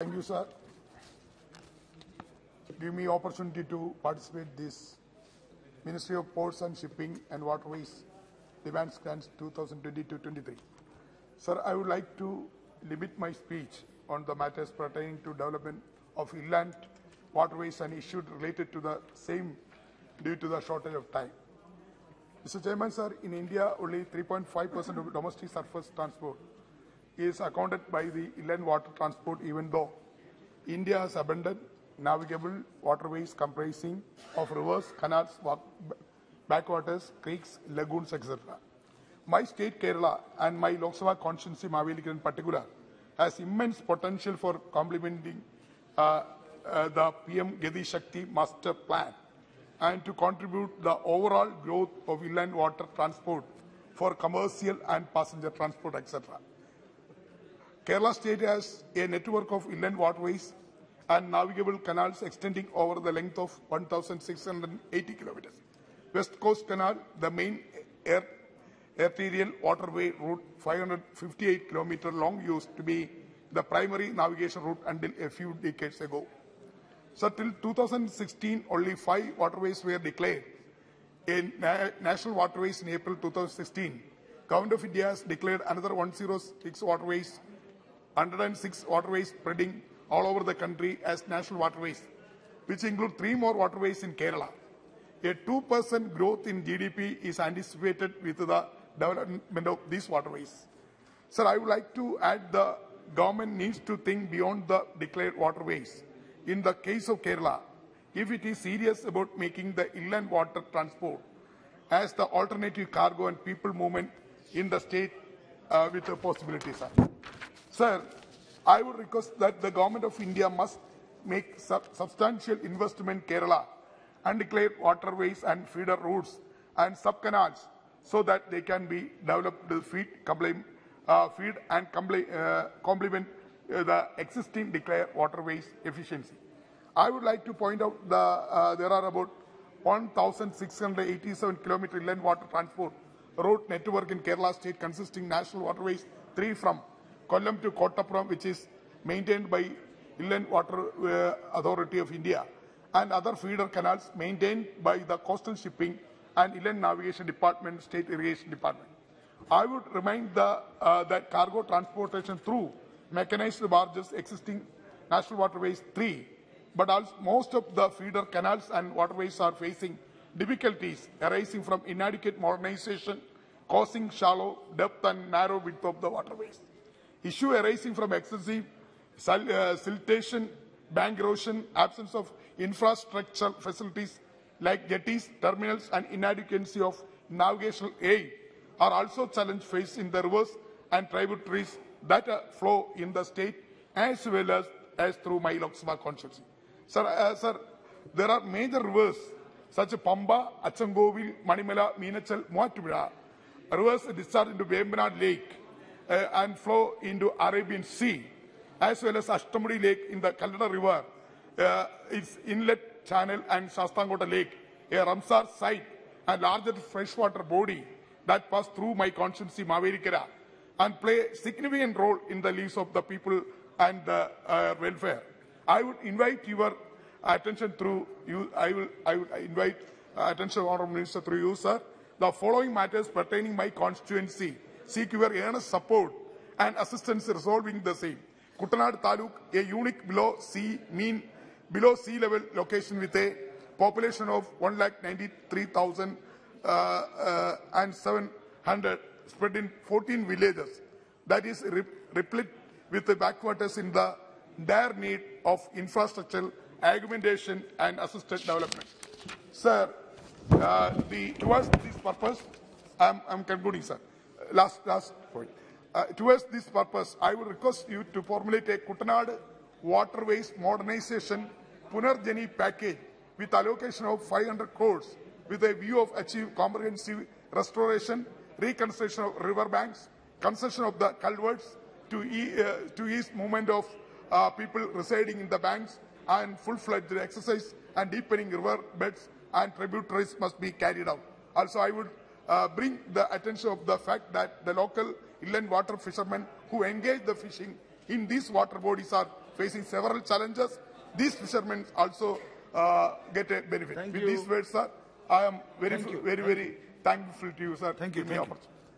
Thank you, sir. Give me opportunity to participate this Ministry of Ports and Shipping and Waterways Demands Grants 2020-23. Sir, I would like to limit my speech on the matters pertaining to development of inland waterways and issues related to the same due to the shortage of time. Mr. Chairman, sir, in India, only 3.5% of domestic surface transport is accounted by the inland water transport, even though India has abundant navigable waterways comprising of rivers, canals, backwaters, creeks, lagoons, etc. My state, Kerala, and my Lok Sabha constituency, Mavelikara in particular, has immense potential for complementing uh, uh, the PM Gati Shakti master plan and to contribute the overall growth of inland water transport for commercial and passenger transport, etc. Kerala state has a network of inland waterways and navigable canals extending over the length of 1,680 kilometers. West Coast Canal, the main air, arterial waterway route, 558 kilometer long, used to be the primary navigation route until a few decades ago. So till 2016, only five waterways were declared in na- national waterways in April 2016. Government of India has declared another 106 waterways 106 waterways spreading all over the country as national waterways, which include three more waterways in Kerala. A 2% growth in GDP is anticipated with the development of these waterways. Sir, I would like to add the government needs to think beyond the declared waterways. In the case of Kerala, if it is serious about making the inland water transport as the alternative cargo and people movement in the state uh, with the possibilities. Sir. Sir, I would request that the government of India must make sub- substantial investment in Kerala, declare waterways and feeder routes and sub-canals so that they can be developed to feed, compli- uh, feed and uh, complement uh, the existing declared waterways efficiency. I would like to point out the, uh, there are about 1,687 kilometer inland water transport road network in Kerala state consisting national waterways, three from Kollam to Kottapuram, which is maintained by Inland Water uh, Authority of India, and other feeder canals maintained by the Coastal Shipping and Inland Navigation Department, State Irrigation Department. I would remind the, uh, that cargo transportation through mechanized barges existing national waterways 3, but also most of the feeder canals and waterways are facing difficulties arising from inadequate modernization, causing shallow depth and narrow width of the waterways. Issue arising from excessive uh, siltation, bank erosion, absence of infrastructure facilities like jetties, terminals, and inadequacy of navigational aid are also challenges faced in the rivers and tributaries that uh, flow in the state as well as, as through my Lok Sabha constituency. Sir, uh, sir, there are major rivers such as Pamba, Achankovil, Manimala, Meenachil, Muvattupuzha. Rivers discharge into Vembanad Lake and flow into Arabian Sea, as well as Ashtamudi Lake in the Kallada River, uh, its inlet channel and Sasthamkotta Lake, a Ramsar site a larger freshwater body that pass through my constituency, Mavelikara, and play significant role in the lives of the people and the uh, welfare. I would invite your attention through you. I will. I would invite uh, attention, Honourable Minister, through you, sir. The following matters pertaining my constituency seek your earnest support and assistance in resolving the same. Kuttanad Taluk, a unique below sea mean below sea level location with a population of 1,93,000 uh, uh, and 700 spread in 14 villages. That is re- replete with the backwaters in the dire need of infrastructure, augmentation and assisted development. Sir, uh, the, towards this purpose, I'm, I'm concluding, sir. Last, last point. Uh, towards this purpose, I would request you to formulate a Kuttanad waterways modernization Punarjani package with allocation of 500 crores with a view of achieve comprehensive restoration, reconstruction of river banks, concession of the culverts to, e- uh, to ease movement of uh, people residing in the banks and full-fledged exercise and deepening river beds and tributaries must be carried out. Also, I would uh, bring the attention of the fact that the local inland water fishermen who engage the fishing in these water bodies are facing several challenges. These fishermen also uh, get a benefit. Thank With you. these words, sir, I am very, you. very, very thankful to you, sir. Thank you. Thank you.